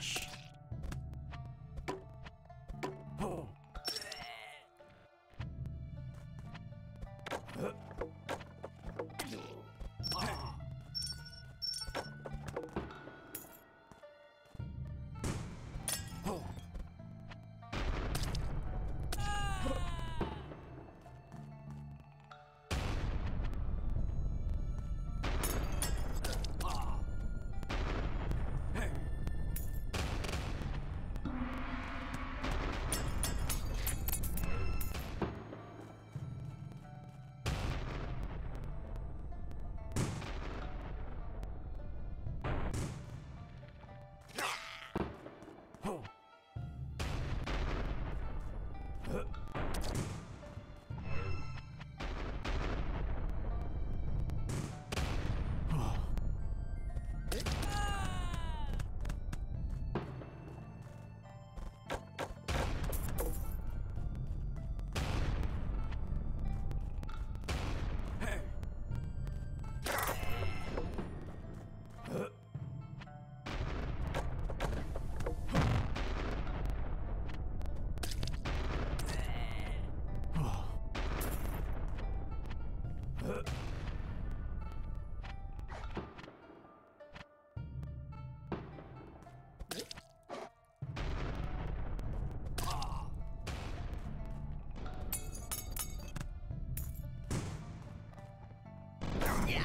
Smash. Oh. Yeah!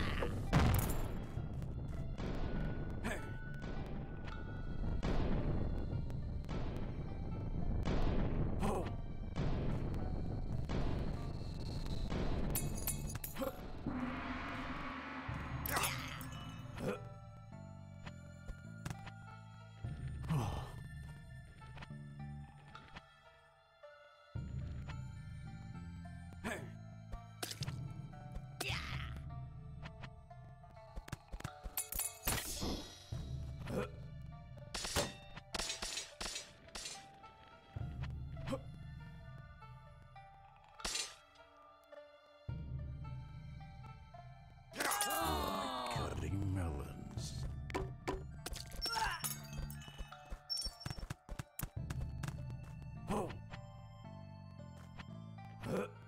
Huh?